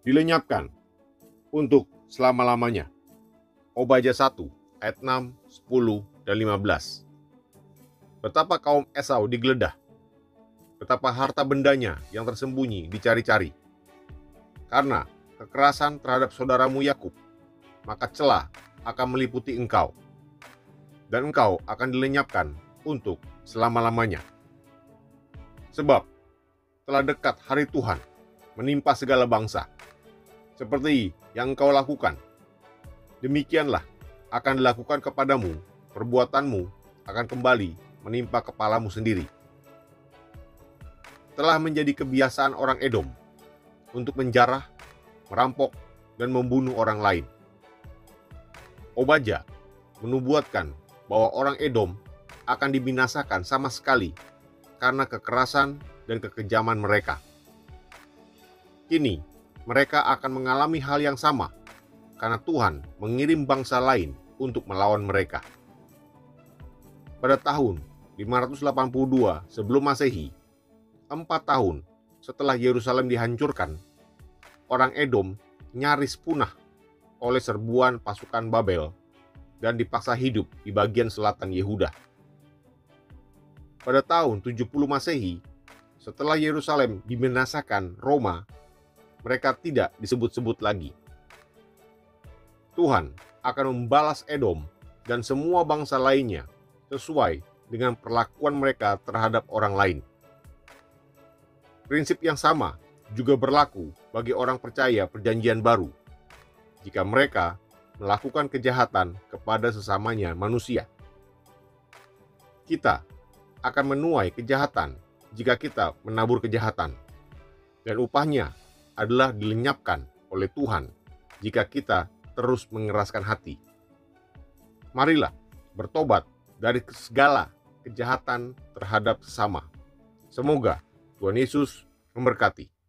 dilenyapkan untuk selama-lamanya. Obadya 1 ayat 6, 10, dan 15. Betapa kaum Esau digeledah. Betapa harta bendanya yang tersembunyi dicari-cari. Karena kekerasan terhadap saudaramu Yakub, maka celah akan meliputi engkau. Dan engkau akan dilenyapkan untuk selama-lamanya. Sebab telah dekat hari Tuhan menimpa segala bangsa. Seperti yang engkau lakukan, demikianlah akan dilakukan kepadamu, perbuatanmu akan kembali menimpa kepalamu sendiri. Telah menjadi kebiasaan orang Edom untuk menjarah, merampok, dan membunuh orang lain. Obaja menubuatkan bahwa orang Edom akan dibinasakan sama sekali karena kekerasan dan kekejaman mereka. Kini, mereka akan mengalami hal yang sama karena Tuhan mengirim bangsa lain untuk melawan mereka. Pada tahun 582 sebelum Masehi, empat tahun setelah Yerusalem dihancurkan, orang Edom nyaris punah oleh serbuan pasukan Babel dan dipaksa hidup di bagian selatan Yehuda. Pada tahun 70 Masehi, setelah Yerusalem dibinasakan Roma, mereka tidak disebut-sebut lagi. Tuhan akan membalas Edom dan semua bangsa lainnya sesuai dengan perlakuan mereka terhadap orang lain. Prinsip yang sama juga berlaku bagi orang percaya Perjanjian Baru. Jika mereka melakukan kejahatan kepada sesamanya manusia, kita akan menuai kejahatan jika kita menabur kejahatan, dan upahnya adalah dilenyapkan oleh Tuhan jika kita terus mengeraskan hati. Marilah bertobat dari segala kejahatan terhadap sesama. Semoga Tuhan Yesus memberkati.